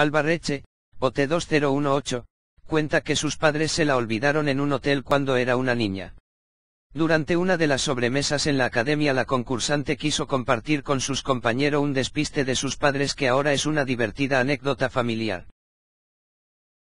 Albarreche, OT2018, cuenta que sus padres se la olvidaron en un hotel cuando era una niña. Durante una de las sobremesas en la academia la concursante quiso compartir con sus compañeros un despiste de sus padres que ahora es una divertida anécdota familiar.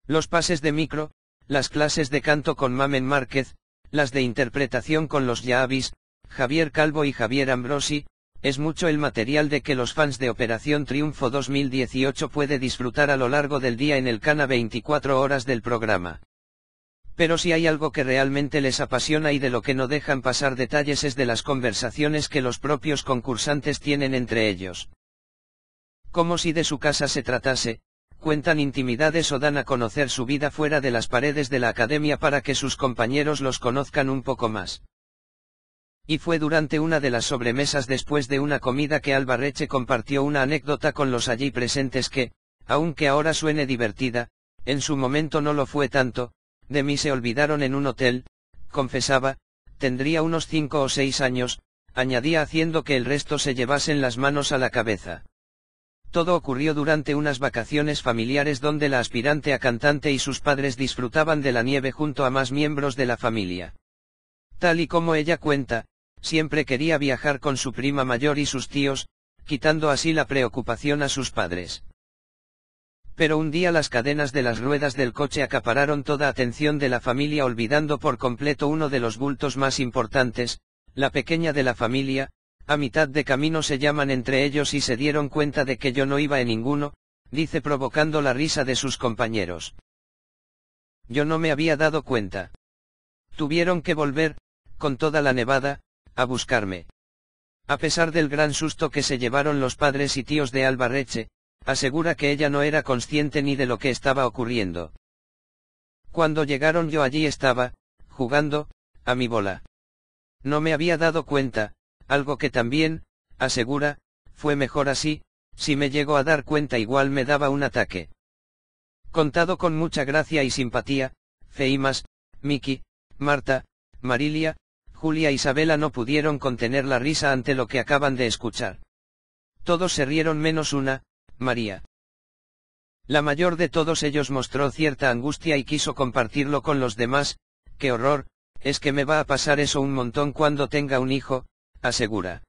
Los pases de micro, las clases de canto con Mamen Márquez, las de interpretación con los Yavis, Javier Calvo y Javier Ambrosi, es mucho el material de que los fans de Operación Triunfo 2018 puede disfrutar a lo largo del día en el Cana 24 horas del programa. Pero si hay algo que realmente les apasiona y de lo que no dejan pasar detalles es de las conversaciones que los propios concursantes tienen entre ellos. Como si de su casa se tratase, cuentan intimidades o dan a conocer su vida fuera de las paredes de la academia para que sus compañeros los conozcan un poco más. Y fue durante una de las sobremesas después de una comida que Albarreche compartió una anécdota con los allí presentes que, aunque ahora suene divertida, en su momento no lo fue tanto, de mí se olvidaron en un hotel, confesaba, tendría unos cinco o seis años, añadía haciendo que el resto se llevasen las manos a la cabeza. Todo ocurrió durante unas vacaciones familiares donde la aspirante a cantante y sus padres disfrutaban de la nieve junto a más miembros de la familia. Tal y como ella cuenta, siempre quería viajar con su prima mayor y sus tíos, quitando así la preocupación a sus padres. Pero un día las cadenas de las ruedas del coche acapararon toda atención de la familia olvidando por completo uno de los bultos más importantes, la pequeña de la familia, a mitad de camino se llaman entre ellos y se dieron cuenta de que yo no iba en ninguno, dice provocando la risa de sus compañeros. Yo no me había dado cuenta. Tuvieron que volver, con toda la nevada, a buscarme. A pesar del gran susto que se llevaron los padres y tíos de Albarreche, asegura que ella no era consciente ni de lo que estaba ocurriendo. Cuando llegaron yo allí estaba, jugando, a mi bola. No me había dado cuenta, algo que también, asegura, fue mejor así, si me llegó a dar cuenta igual me daba un ataque. Contado con mucha gracia y simpatía, Feimas, Miki, Marta, Marilia, Julia e Isabela no pudieron contener la risa ante lo que acaban de escuchar. Todos se rieron menos una, María. La mayor de todos ellos mostró cierta angustia y quiso compartirlo con los demás, qué horror, es que me va a pasar eso un montón cuando tenga un hijo, asegura.